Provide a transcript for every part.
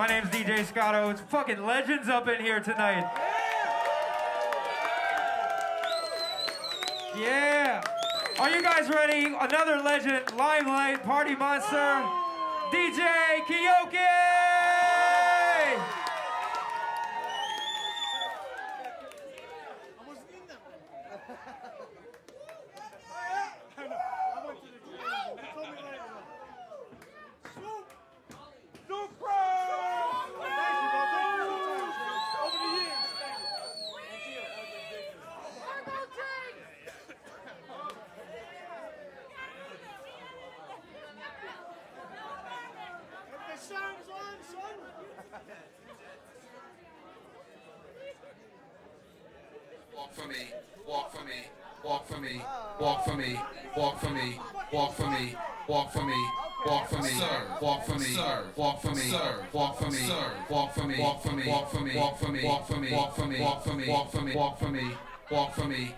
My name's DJ Scotto. It's fucking legends up in here tonight. Yeah. Are you guys ready? Another legend, Limelight Party Monster, DJ Keoki! Walk for me, walk for me,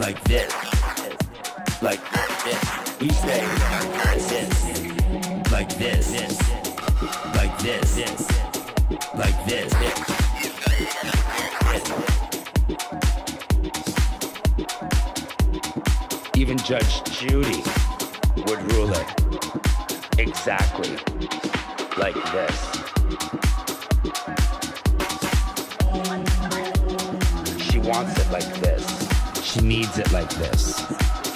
Like this. Like this. You say like this. Like this. Like this. Like this. Even Judge Judy would rule it exactly like this. She wants it like this. She needs it like this.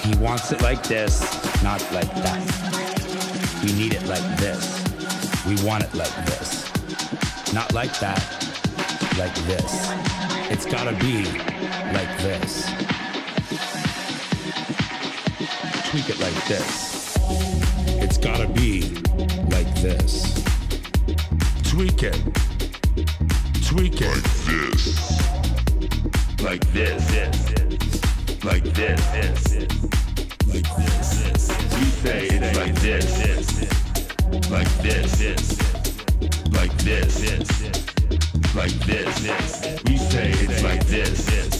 He wants it like this, not like that. We need it like this. We want it like this. Not like that, like this. It's gotta be like this. Tweak it like this. It's gotta be like this. Tweak it. Tweak it. Like this. Like this. Like this. You say it's like this. Like this. Like this. Like this. We say it's like this.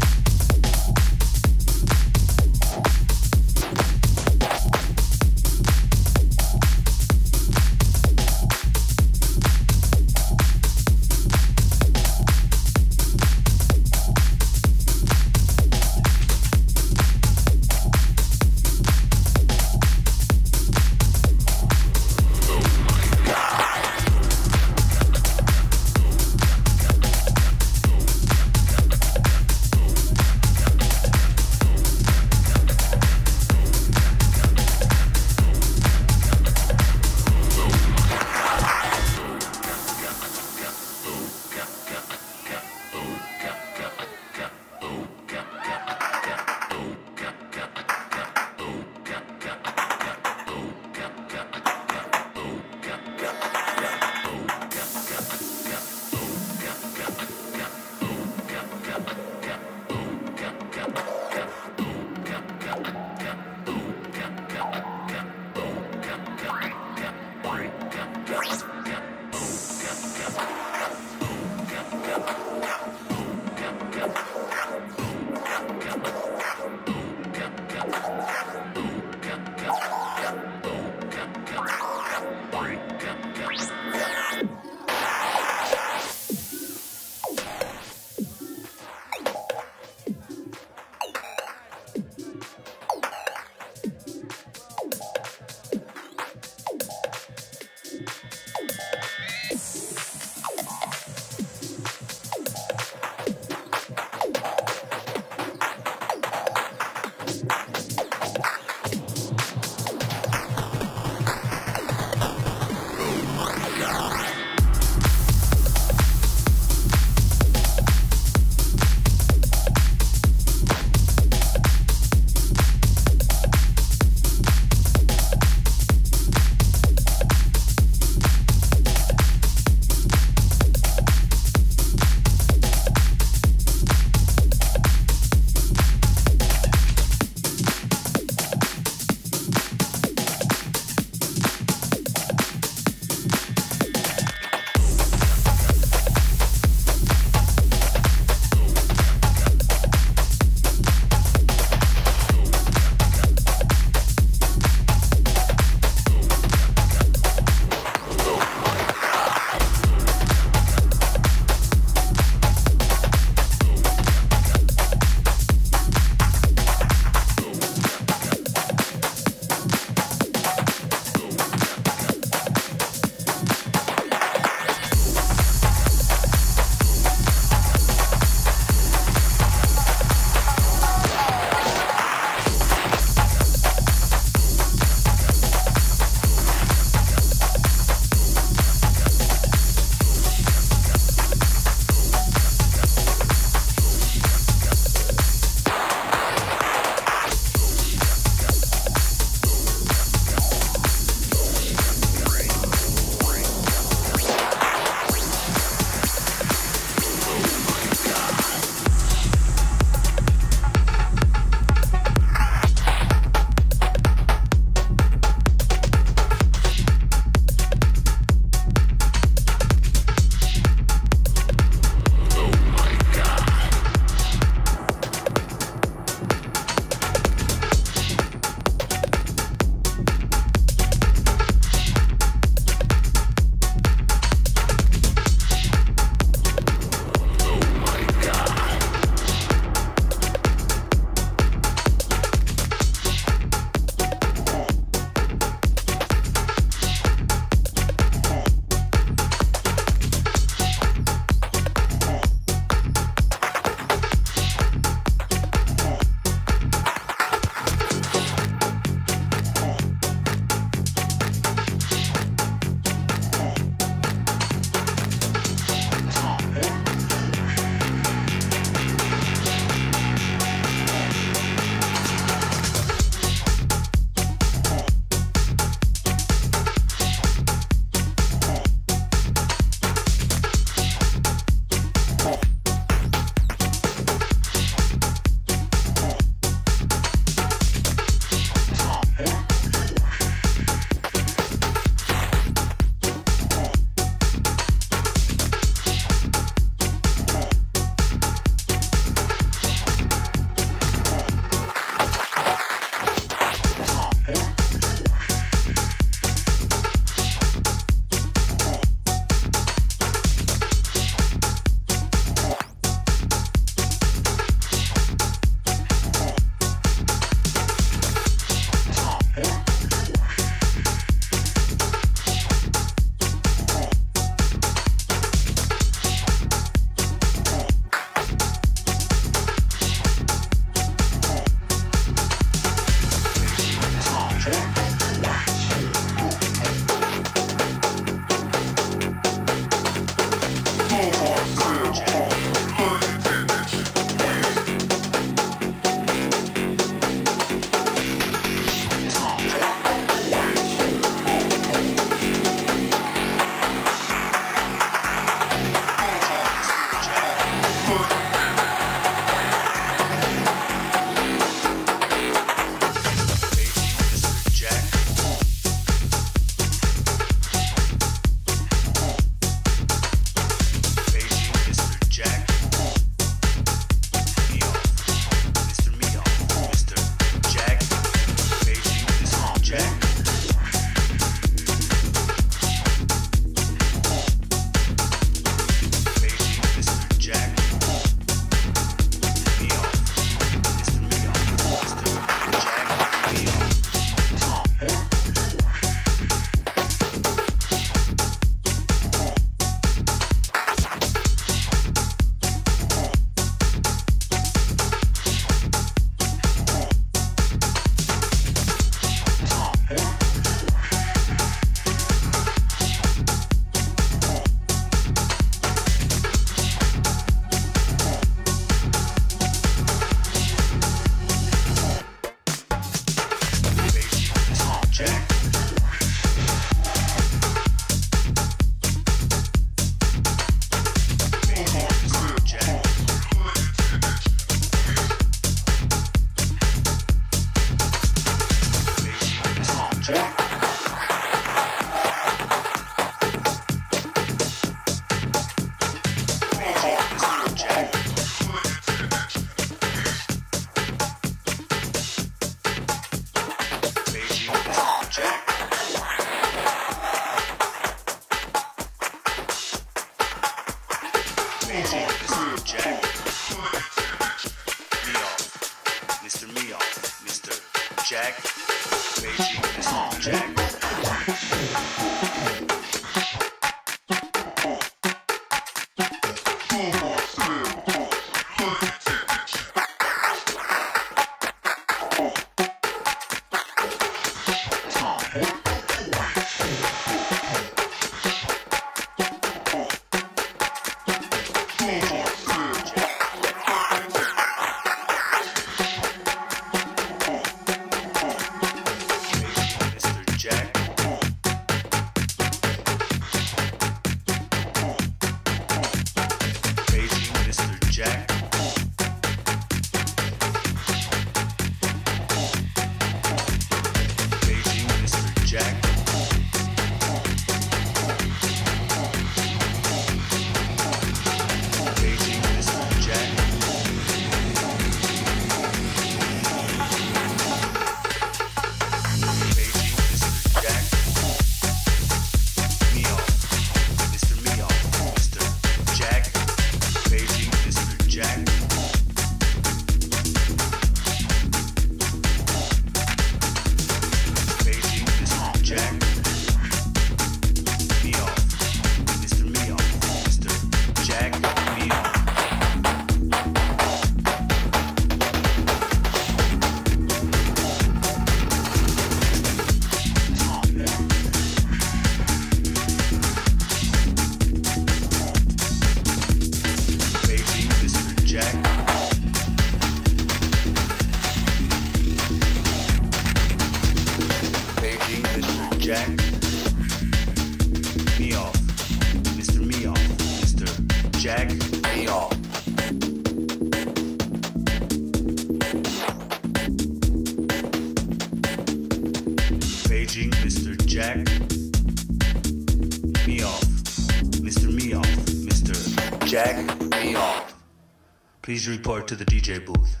Please report to the DJ booth.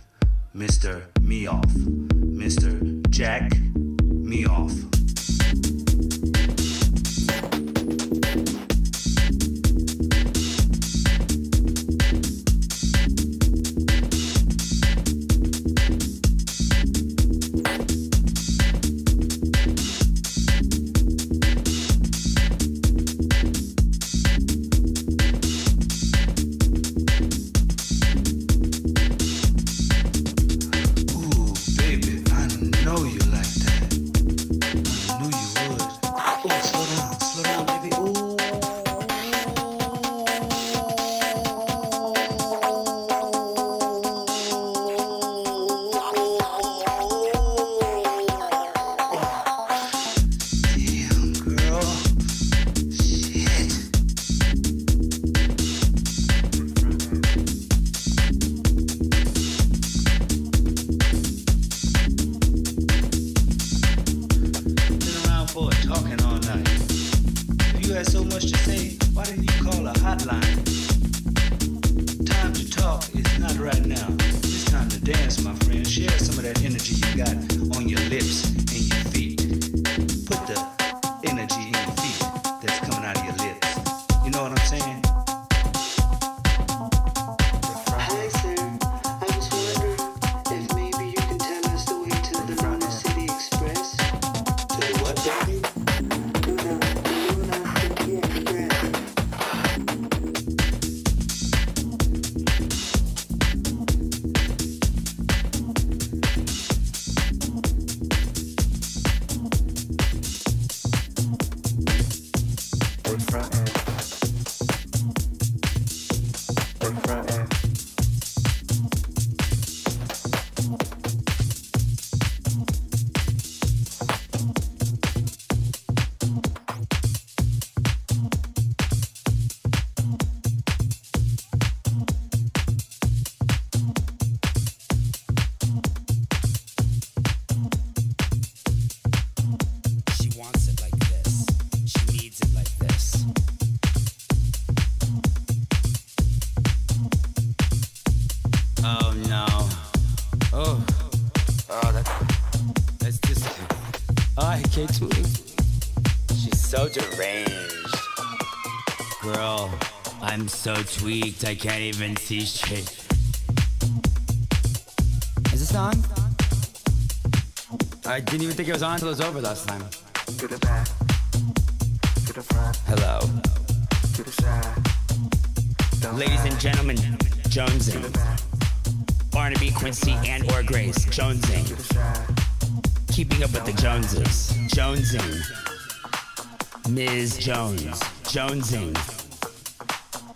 Tweaked, I can't even see straight. Is this on? I didn't even think it was on until it was over last time. To the back, to the front, Hello. to the side. Don't Ladies and gentlemen, Jonesing. To Barnaby, Quincy, and or Grace, Jonesing. to the side. Keeping up with the Joneses, Jonesing. Ms. Jones, Jonesing.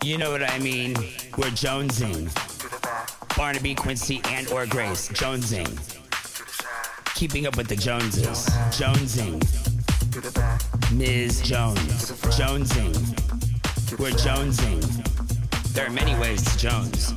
You know what I mean? We're Jonesing. Barnaby, Quincy, and or Grace, Jonesing. Keeping up with the Joneses, Jonesing. Ms. Jones, Jonesing. We're. Jonesing. There are many ways to Jones.